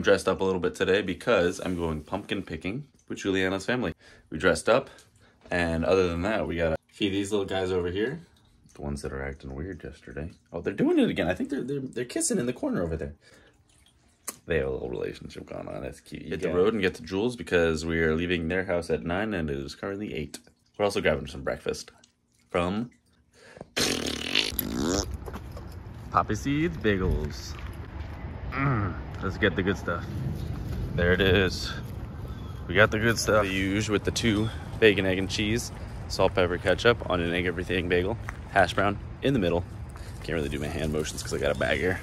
I'm dressed up a little bit today because I'm going pumpkin picking with Julianna's family. We dressed up, and other than that, we got a few of these little guys over here. The ones that are acting weird yesterday. Oh, they're doing it again. I think they're they're, they're kissing in the corner over there. They have a little relationship going on. That's cute. You hit the road and get to Jules because we are leaving their house at 9 and it is currently 8. We're also grabbing some breakfast from Poppy Seeds Bagels. Mm, let's get the good stuff. There it is. We got the good stuff. The usual with the two bacon, egg, and cheese, salt, pepper, ketchup on an egg everything bagel, hash brown in the middle. Can't really do my hand motions because I got a bag here.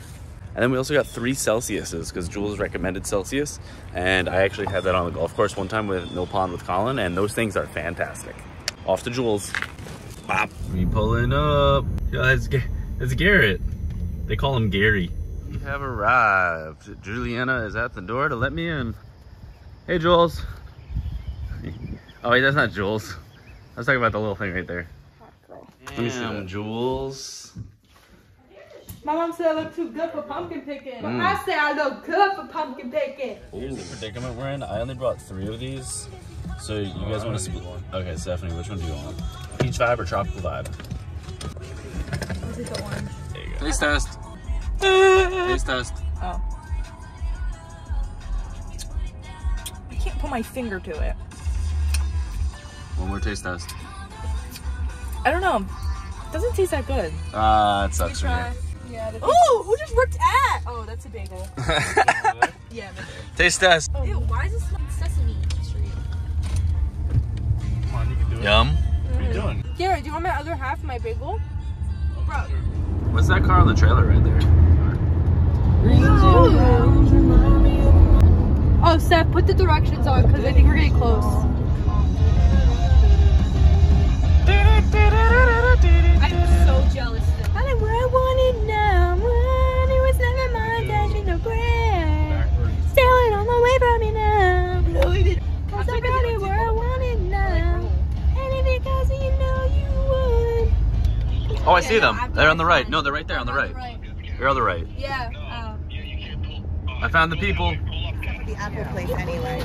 And then we also got three Celsiuses because Jules recommended Celsius. And I actually had that on the golf course one time with Mill Pond with Colin, and those things are fantastic. Off to Jules. Pop. We pulling up. Yo, that's, that's Garrett. They call him Gary. We have arrived. Julianna is at the door to let me in. Hey, Jules. Oh, wait, that's not Jules. I was talking about the little thing right there. Let me see them, Jules. My mom said I look too good for pumpkin picking. Mm. I said I look good for pumpkin picking. Here's the predicament we're in. I only brought three of these. So you guys want to split? Okay, Stephanie, which one do you want? Peach vibe or tropical vibe? I'll take the orange. There you go. Taste test. Taste test. Oh. I can't put my finger to it. One more taste test. I don't know. doesn't taste that good. Ah, it sucks for me. Yeah. Oh, who just ripped at? Oh, that's a bagel. yeah. Taste test. Oh. Ew, why is this like sesame street? Come on, you can do it. Yum. What are you doing? Garrett, do you want my other half of my bagel? What's that car on the trailer right there? Oh, Seth, put the directions on because I think we're getting close. I'm so jealous. I where I want it now. It was never mine, it on the way from me now. Cause I'm Oh, I see them. They're on the right. No, they're right there on the right. They're on the right. Yeah. Um, I found the people. the apple place anyway.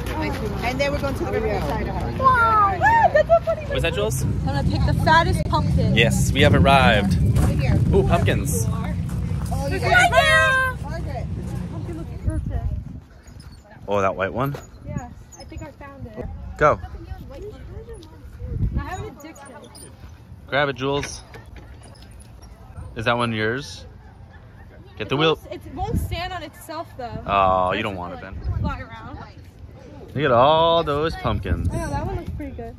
And then we're going to the riverside house. Wow, that's so funny. Was that Jules? I'm gonna pick the fattest pumpkin. Yes, we have arrived. Here. Ooh, pumpkins. Oh, you Right there. Margaret. Pumpkin looks perfect. Oh, that white one. Yeah, I think I found it. Go. I have an addiction. Grab it, Jules. Is that one yours? Get the wheel. It won't stand on itself though. Oh, you don't want it then. Fly around. Look at all those pumpkins. I know that one looks pretty good.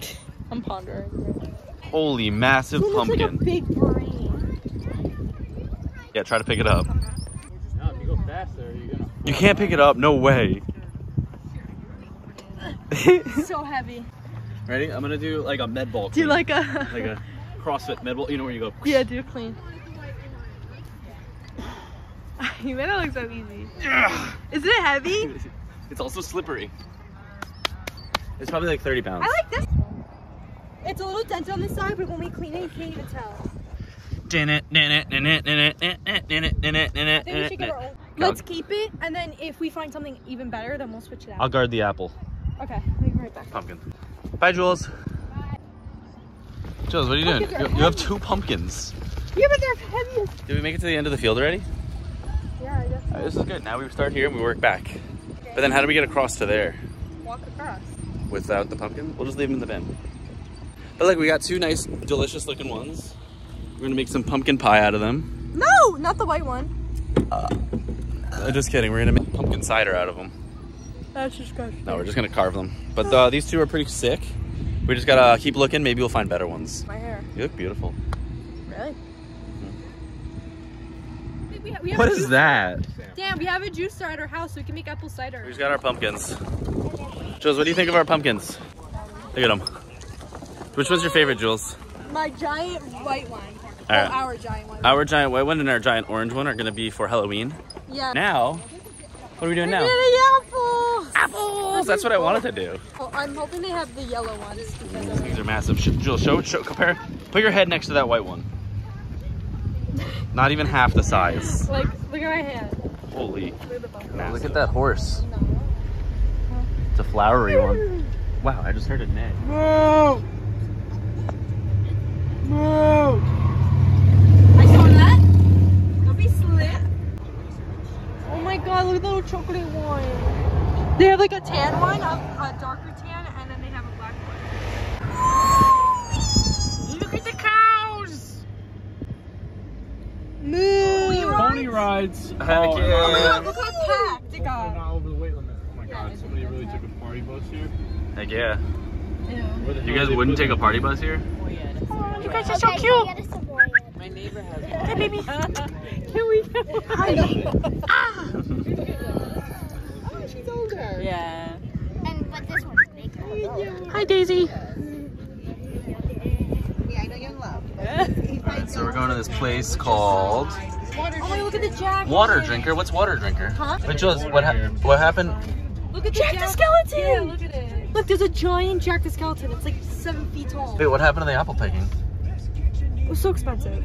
I'm pondering. Holy massive It looks like a pumpkin. big brain. Yeah, try to pick it up. No, if you go faster, you're gonna. You can't pick it up. No way. so heavy. Ready? I'm gonna do like a med ball. Do you like a? like a CrossFit med ball? You know where you go. yeah, do clean. you made it look so easy. Yeah. Is it heavy? It's also slippery. It's probably like 30 pounds. I like this. It's a little dented on the side, but when we clean it, you can't even tell. I think we should get our own. Let's keep it, and then if we find something even better, then we'll switch it out. I'll guard the apple. Okay, I'll be right back. Pumpkin. Bye, Jules. Jules, what are you doing? Are You, you have two pumpkins. Yeah, but they're heavy. Did we make it to the end of the field already? Yeah, I guess. Alright, this is good. Now we start here and we work back. But then how do we get across to there Walk across. without the pumpkin? We'll just leave them in the bin. But like we got two nice, delicious looking ones. We're gonna make some pumpkin pie out of them. No, not the white one. Uh, just kidding. We're gonna make pumpkin cider out of them. That's just good. No, we're just gonna carve them. But uh, these two are pretty sick. We just gotta keep looking. Maybe we'll find better ones. My hair. You look beautiful. Really? We, we have What a is that? Damn, we have a juicer at our house, so we can make apple cider. We cider. just got our pumpkins. Jules, what do you think of our pumpkins? Look at them. Which one's your favorite, Jules? My giant white one. All right. Oh, our giant one. Our giant white one and our giant orange one are gonna be for Halloween. yeah. Now, what are we doing We now? Did the apples. Apples! That's what I wanted to do. Oh, I'm hoping they have the yellow ones. Because of These are massive. Sh- Jules, show, show, compare. Put your head next to that white one. Not even half the size. like, look at my hand. Holy. Look at that horse. It's a flowery one. Wow, I just heard it neigh. I saw that. Don't be slick. Oh my god, look at the little chocolate one. They have like a tan one, a, a darker tan, and then they have a black one. Look at the cows. Moo. Pony rides. Heck Oh, yeah. Look how packed it We're got. not over the weight limit. Oh my god, somebody really took a party bus here. Heck yeah. Where You guys wouldn't take a party bus here? Oh, yeah, oh you guys are so cute. My neighbor has Hey, baby. Can we? ah. She's older. Yeah. And but this one's bigger. Hi, Daisy. Yeah, I know you're in love. So we're going to this place called Oh my, look at the jack. Waterdrinker. What's Waterdrinker? Huh? But Jules, what, ha what happened? Look at the Jack, the Skeleton. Yeah, look at it. Look, there's a giant Jack the Skeleton. It's like seven feet tall. Wait, what happened to the apple picking? It was so expensive.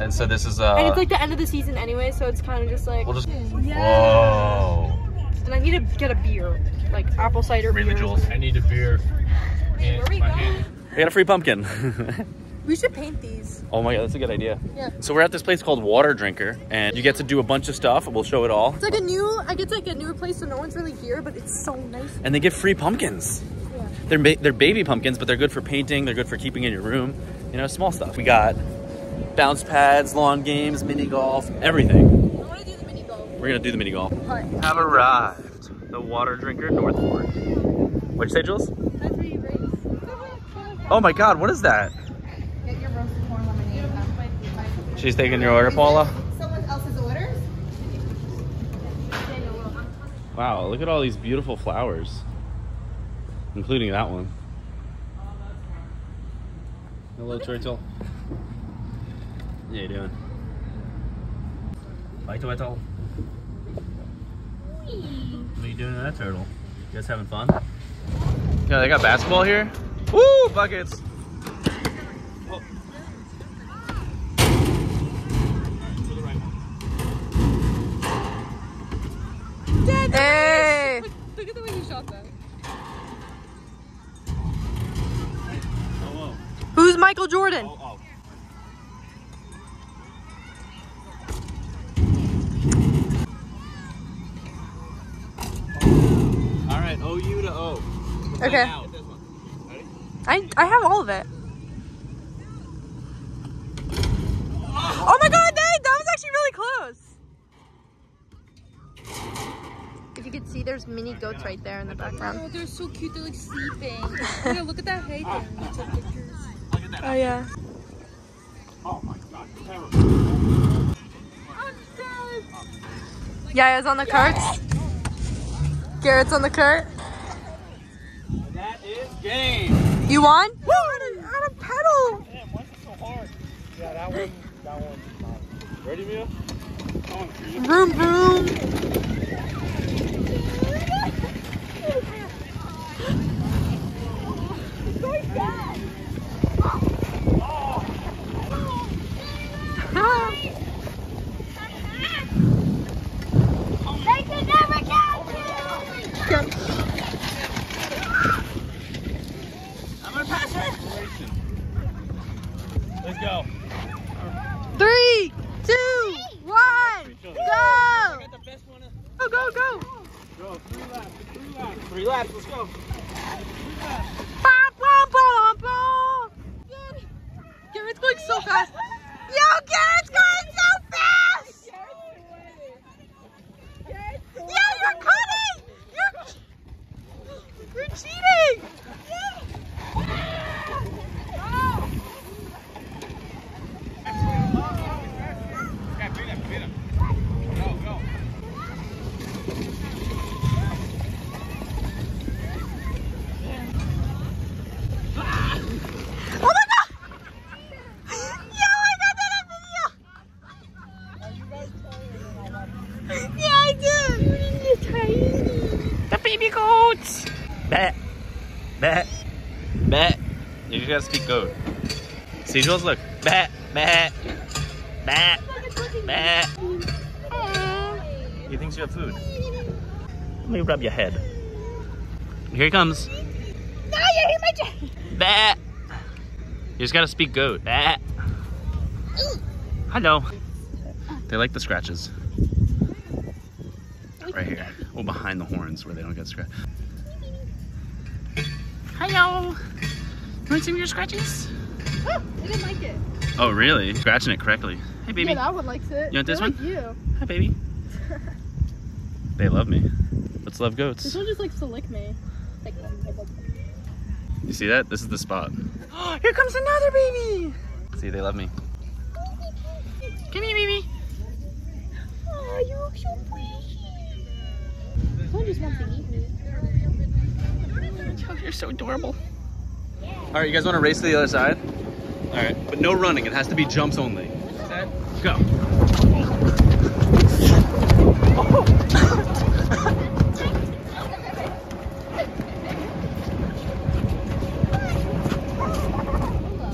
And so this is uh. and it's like the end of the season anyway, so it's kind of just like. we'll just. Whoa. And I need to get a beer, like apple cider Really, beer. Jules? I need a beer. Wait, where we My go? hand. We got a free pumpkin. We should paint these. oh my god, that's a good idea. Yeah. So we're at this place called Waterdrinker, and you get to do a bunch of stuff. We'll show it all. It's like a new, I guess like a newer place, so no one's really here, but it's so nice. And they give free pumpkins. Yeah. They're ba- they're baby pumpkins, but they're good for painting. They're good for keeping in your room. You know, small stuff. We got bounce pads, lawn games, mini golf, everything. I want to do the mini golf. We're gonna do the mini golf. Hi. Have arrived. The Waterdrinker North Fork. What'd you say, Jules? That's where you race. Oh my God, what is that? Get your roasted corn lemonade. She's taking your order, Paula. Someone else's orders? Wow, look at all these beautiful flowers, including that one. Hello, turtle. How you doing? Bye, turtle. What are you doing to that turtle? You guys having fun? Yeah, they got basketball here. Woo, buckets. Hey! Look at the way you shot that. Who's Michael Jordan? All right, OU to O. Okay. I I have all of it. Oh my god, that, that was actually really close. If you could see, there's mini goats right there in the background. Oh, they're so cute. They're like sleeping. yeah, look at that hay thing. We took pictures. Oh yeah. Yaya's on the carts. Garrett's on the cart. That is game. You won? Woo! Out of, out of pedal. Damn, why is it so hard? Yeah, that one, that one. Uh, ready, Mia? Come on, Mia. Vroom vroom. They could never catch you! Let's go. Three, two, one, go! Got the best one. Go, go, go! Go, three laps, three laps. Three laps, let's go. Bum, bum. Garrett's going so fast. Yo, Garrett's going so fast! Yo, you're cutting! You're, you're cheating! Oh my god! Yo, I got that on video! Yeah, I did! The baby goats! Bet. Bet. Bet. You just gotta speak goat. See, Jules, look. Bet. Bet. Bet. Bet. He thinks you have food. Let me rub your head. Here he comes. No, you hit my jacket. You just gotta speak goat. Bah. Hello. They like the scratches. Right here. Well, behind the horns where they don't get scratched. Hello. You want some of your scratches? Oh, they didn't like it. Oh, really? Scratching it correctly. Hey, baby. Yeah, that one likes it. You want this They one? Like you. Hi, baby. they love me. Let's love goats. This one just likes to lick me. Like, You see that? This is the spot. Here comes another baby. See, they love me. Come here, baby. oh, you look so pretty. This one just wants to eat me. Oh, you're so adorable. All right, you guys want to race to the other side? All right, but no running. It has to be jumps only. Set, go.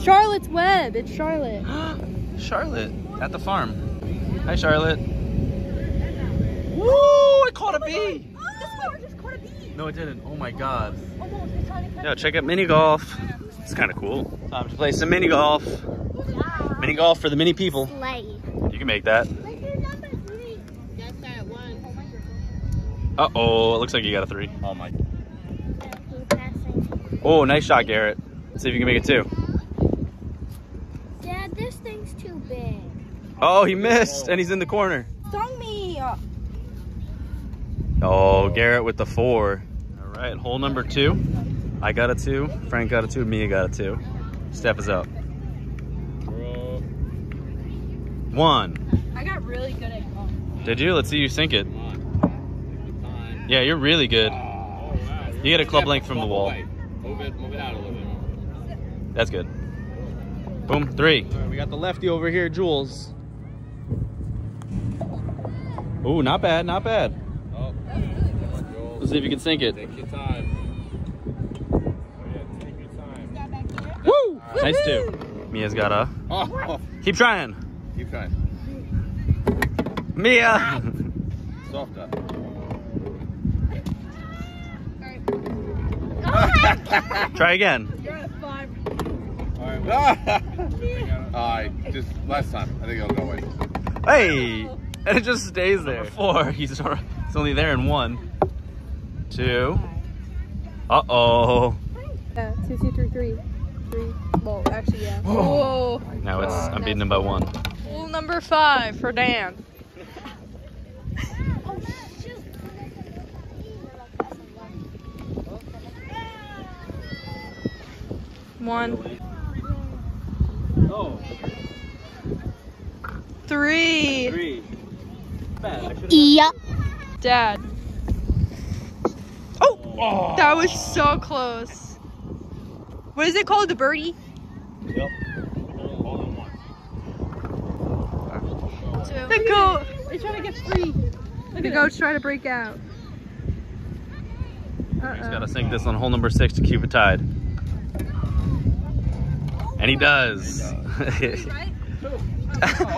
Charlotte's Web. It's Charlotte. Charlotte at the farm. Hi, Charlotte. Woo! I caught a bee. This one just caught a bee. No, it didn't. Oh my god. Almost. It's trying to catch Yeah, check out mini golf. It's kind of cool. Time to play some mini golf. Mini golf for the mini people. Slay. You can make that. Like your number three. Got that one. Uh oh, it looks like you got a three. Oh my. Oh, nice shot, Garrett. Let's see if you can make it two. Dad, this thing's too big. Oh, he missed, and he's in the corner. Stung me. Oh, Garrett with the four. All right, hole number two. I got a two. Frank got a two. Mia got a two. Steph is up. One. I got really good at golf. Did you? Let's see you sink it. Yeah, you're really good. You get a club length from the wall. Move it, move it out a little bit. That's good. Boom, three. we got the lefty over here, Jules. Ooh, not bad, not bad. Oh. Let's see if you can sink it. Take your time. Oh, yeah, take your time. Woo! Nice two. Mia's got a. Oh, oh. Keep trying. keep trying. Mia! Soft up. Try again. You're at five. Alright. Alright, just last time. I think it'll go away. Hey! And it just stays there. Four. He's, al- he's only there in one. Two. Uh oh. Yeah, two, two, three, three. Three. Well, actually, yeah. Whoa. Now it's I'm beating him by one. Rule number five for Dan. One, Oh, three. three. Bad. Yeah. Dad. Oh! That was so close. What is it called? The birdie? Yep. The goat. It's trying to get free. the goat's trying to break out. He's Uh-oh. got to sink this on hole number six to keep it tied. And he does.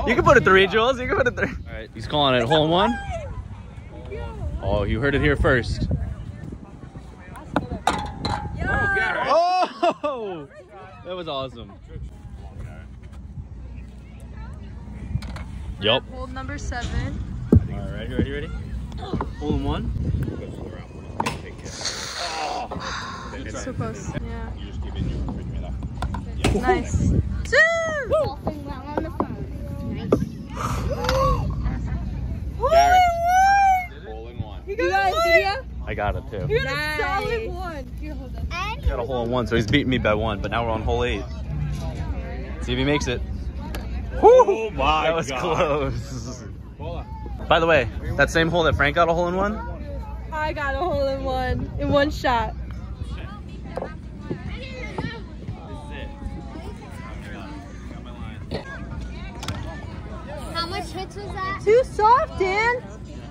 you can put a three, Jules. You can put a three. All right, he's calling it hole in one. Oh, you heard it here first. Oh, that was awesome. Yup. Hole number seven. All right, ready, ready? Hole in one. It's So close. Yeah. You just keep it in your refrigerator. Nice. Two. Golfing while on the phone. Garrett. Hole in one. You guys, did ya? I got it too. You got a solid one. Here, hold on. And Got a hole in one, so he's beating me by one. But now we're on hole eight. See if he makes it. Oh my that was God. close. By the way, that same hole that Frank got a hole in one. I got a hole in one in one shot. how much hits was that? Too soft, Dan.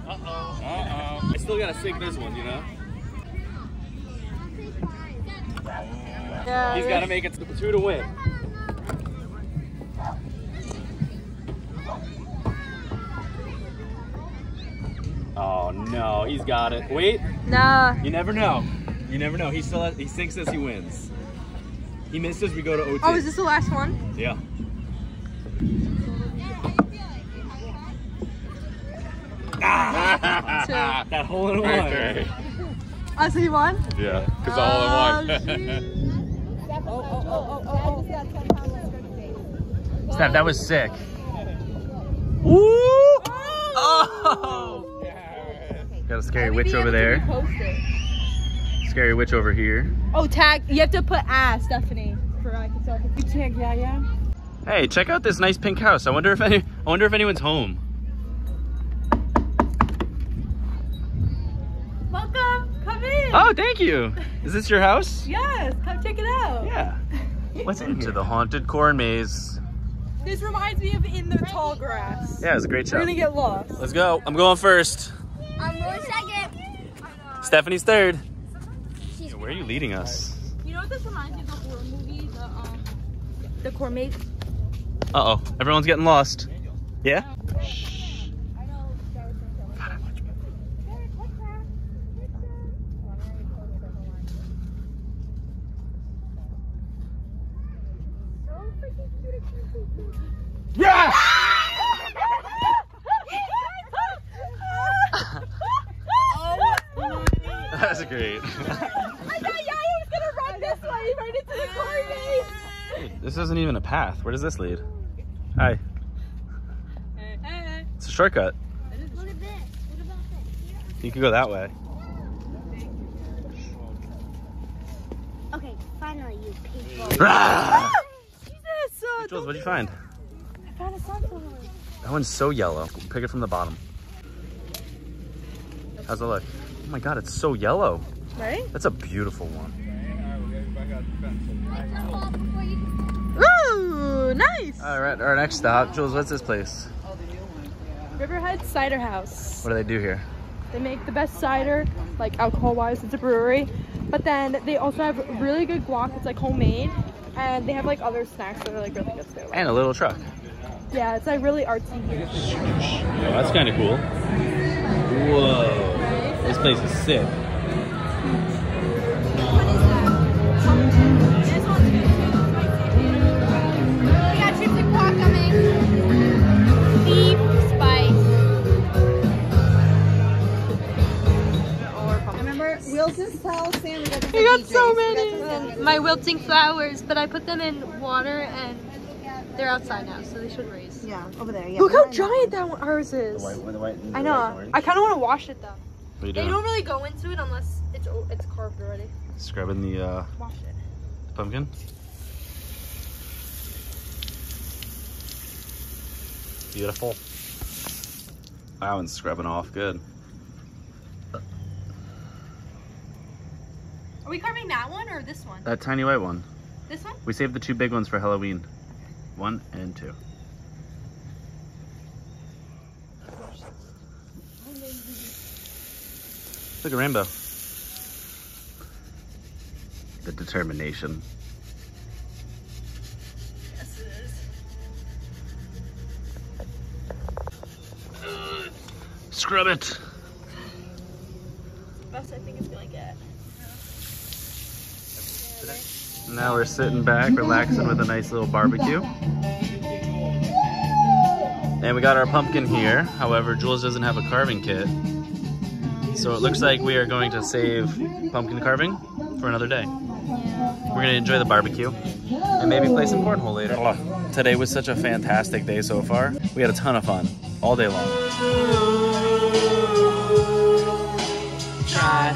Uh-oh. Uh-oh. I still gotta sink this one, you know. Yeah. He's gotta make it two to win. Oh no, he's got it. Wait, Nah. you never know. You never know. He still has, he sinks as he wins. He misses, we go to OT. Oh, is this the last one? Yeah. Ah! that hole in one. Okay. see one? he won? Yeah, because all in one. Oh, oh, oh, oh, oh, oh. Dad just got 10 pounds of bait. Steph, that was sick. Woo! Oh! oh! Got a scary witch over there. Scary witch over here. Oh, tag. You have to put ass, Stephanie. For I can tell. You tag, yeah, yeah. Hey, check out this nice pink house. I wonder if any I wonder if anyone's home. Welcome. Come in. Oh, thank you. Is this your house? Yes. Come check it out. Yeah. What's into the haunted corn maze? This reminds me of In the Tall Grass. Yeah, it was a great We're show. gonna get lost. Let's go. I'm going first. I'm going second. Stephanie's third. Yeah, where are you leading us? You know what this reminds me of? The horror movie, the um, the Cormate. Uh oh, everyone's getting lost. Yeah? Yeah! That's great. I thought Yaya was gonna run this way right into the Cormate. this isn't even a path. Where does this lead? Hi. It's a shortcut. Look at this. What about this? You could go that way. Okay, finally, you people. Ah! Jesus. Uh, Jules, what'd you find? I found a sunflower. That one's so yellow. Pick it from the bottom. How's it look? Oh my god, it's so yellow. Right? That's a beautiful one. Ooh, nice. All right, our next stop. Jules, what's this place? Riverhead Cider House. What do they do here? They make the best cider, like alcohol-wise. It's a brewery, but then they also have really good guac. It's like homemade, and they have like other snacks that are like really good too. And a little truck. Yeah, it's like really artsy here. Oh, that's kind of cool. Whoa. This place is sick. Remember, Wilson's tell Sam we got We got DJs. so We got many. the- my wilting flowers, but I put them in water and they're outside now, so they should raise. Yeah, over there. Yeah. Look how behind that giant that one ours is. I know. I kind of want to wash it though. What They don't really go into it unless it's it's carved already. Scrubbing the uh, Wash it. pumpkin. Beautiful. That one's scrubbing off good. Are we carving that one or this one? That tiny white one. This one? We saved the two big ones for Halloween. One and two. Look at rainbow. The determination. Yes, it is. Scrub it. Best I think it's gonna get. Now we're sitting back, relaxing with a nice little barbecue. And we got our pumpkin here. However, Jules doesn't have a carving kit. So it looks like we are going to save pumpkin carving for another day. We're gonna enjoy the barbecue and maybe play some cornhole later. Today was such a fantastic day so far. We had a ton of fun all day long. Trying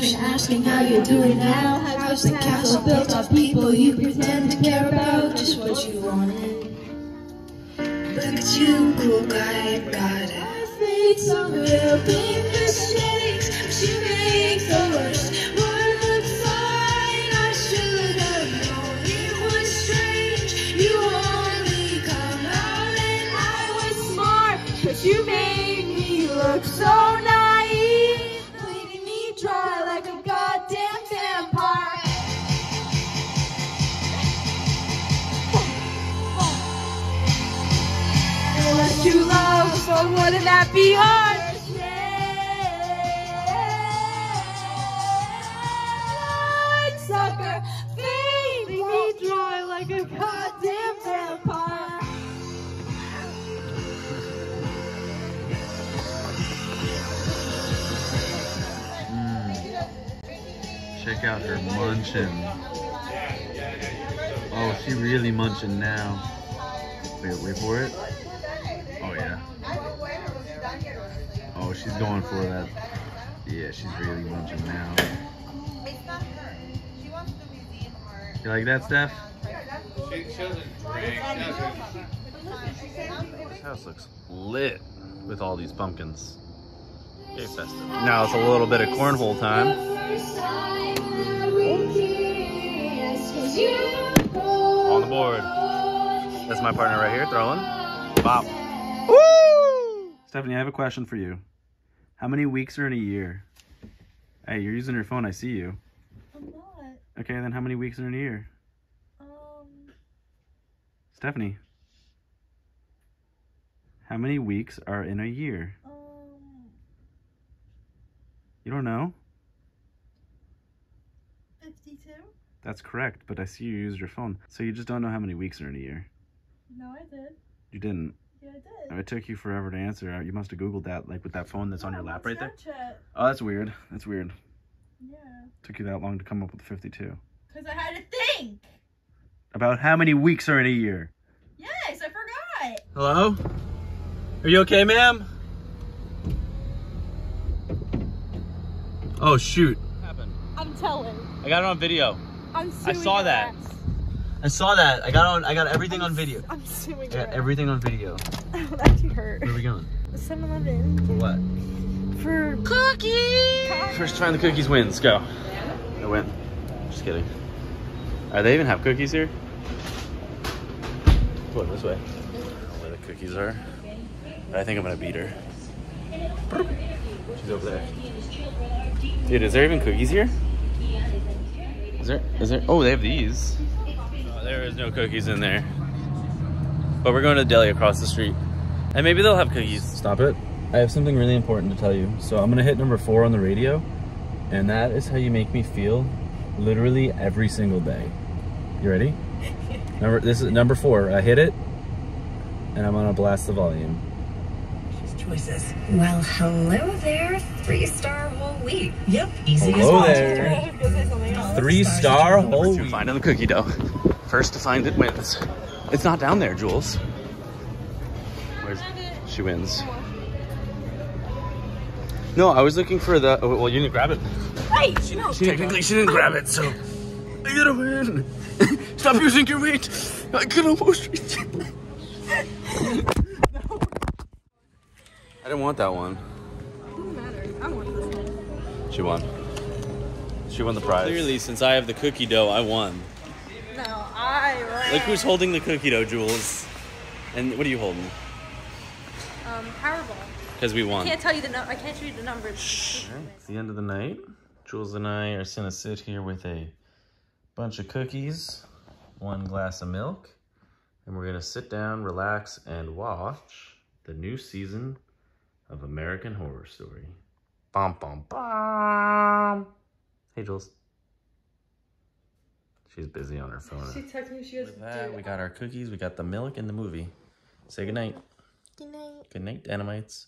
Just asking how you're doing now. How's the castle built of people you pretend to care about? Just what you wanted. Look at you cool guy got it. I've made some real big mistakes. You make the worst. Looked fine, I should have known it was strange. You only come out and I was smart. But you made me look so naive. Wouldn't that be hard? Sucker, feed me dry like a goddamn vampire. Hmm. Check out her munching. Oh, she really munching now. Wait, wait for it. She's going for that. Yeah, she's really munching now. It's not her. She wants the museum art. You like that, Steph? She, she doesn't drink. This house looks lit with all these pumpkins. Yay, festive. Now it's a little bit of cornhole time. On the board. That's my partner right here, throwing. Bob. Woo! Stephanie, I have a question for you. How many weeks are in a year? Hey, you're using your phone. I see you. I'm not. Okay, then how many weeks are in a year? Um, Stephanie. How many weeks are in a year? um, You don't know? 52? That's correct, but I see you used your phone. So you just don't know how many weeks are in a year. No, I did. You didn't. Yeah, I did. It took you forever to answer. Uh, you must have Googled that, like with that phone that's on your oh, lap right there. Oh, that's weird. That's weird. Yeah. Took you that long to come up with 52. Because I had to think. About how many weeks are in a year? Yes, I forgot. Hello? Are you okay, ma'am? Oh, shoot. Happened. I'm telling. I got it on video. I'm suing saw your that. I saw that. I got on. I got everything on video. I'm suing I got everything on video. that actually hurt. Where are we going? 7 Eleven. For what? For cookies. First to find the cookies wins. Go. I win. Just kidding. Uh, they even have cookies here? Go this way. I where the cookies are. But I think I'm gonna beat her. She's over there. Dude, is there even cookies here? Is there? Is there? Oh, they have these. There is no cookies in there. But we're going to the deli across the street. And maybe they'll have cookies. Stop it. I have something really important to tell you. So I'm gonna hit number four on the radio. And that is how you make me feel literally every single day. You ready? Number this is number four. I hit it and I'm gonna blast the volume. choices. Well, hello there. Three star whole wheat. Yep, easy as Hello well. there. Three star whole wheat. Finding the cookie dough. First to find it wins. It's not down there, Jules. Where's she wins? No, I was looking for the. oh, Well, you didn't grab it. Hey, She, she technically she didn't grab it, so I gotta win. Stop using your weight. I could almost reach it. I didn't want that one. Doesn't matter. I want this one. She won. She won the prize. Clearly, since I have the cookie dough, I won. No, I. Look who's holding the cookie dough, Jules. And what are you holding? Um, Powerball. Because we won. I can't tell you the no- I can't show you the numbers. It's the end of the night. Jules and I are gonna sit here with a bunch of cookies, one glass of milk, and we're gonna sit down, relax, and watch the new season of American Horror Story. Bum bum bum. Hey Jules. She's busy on her phone. She texted me. She goes. With that, we got our cookies, we got the milk, and the movie. Say goodnight. Good night. Good night, Dynamites.